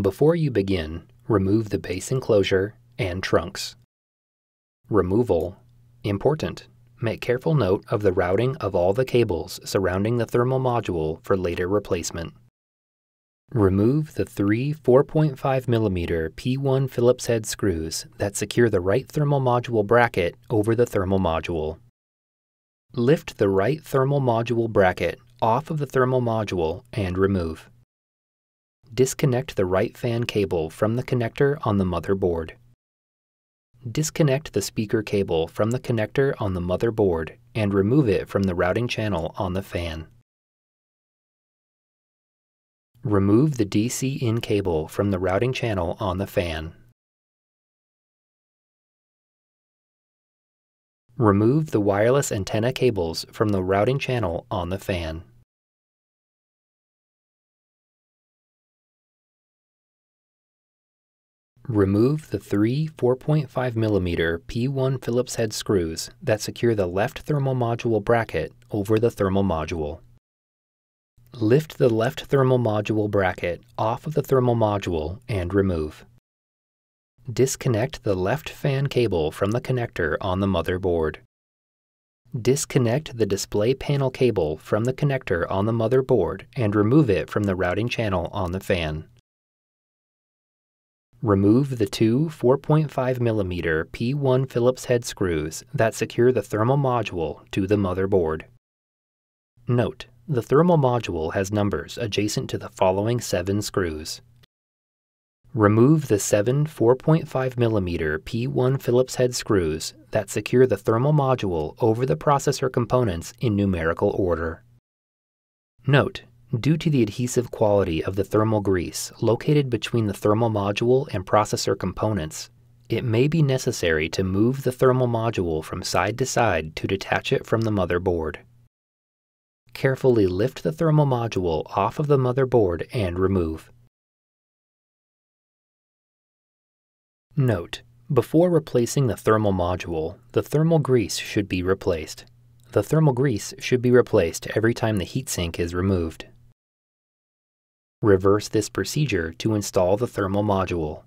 Before you begin, remove the base enclosure and trunks. Removal. Important. Make careful note of the routing of all the cables surrounding the thermal module for later replacement. Remove the three 4.5mm P1 Phillips head screws that secure the right thermal module bracket over the thermal module. Lift the right thermal module bracket off of the thermal module and remove. Disconnect the right fan cable from the connector on the motherboard. Disconnect the speaker cable from the connector on the motherboard and remove it from the routing channel on the fan. Remove the DC in cable from the routing channel on the fan. Remove the wireless antenna cables from the routing channel on the fan. Remove the three 4.5mm P1 Phillips head screws that secure the left thermal module bracket over the thermal module. Lift the left thermal module bracket off of the thermal module and remove. Disconnect the left fan cable from the connector on the motherboard. Disconnect the display panel cable from the connector on the motherboard and remove it from the routing channel on the fan. Remove the two 4.5mm P1 Phillips head screws that secure the thermal module to the motherboard. Note, the thermal module has numbers adjacent to the following seven screws. Remove the seven 4.5mm P1 Phillips head screws that secure the thermal module over the processor components in numerical order. Note, Due to the adhesive quality of the thermal grease located between the thermal module and processor components, it may be necessary to move the thermal module from side to side to detach it from the motherboard. Carefully lift the thermal module off of the motherboard and remove. Note, before replacing the thermal module, the thermal grease should be replaced. The thermal grease should be replaced every time the heatsink is removed. Reverse this procedure to install the thermal module.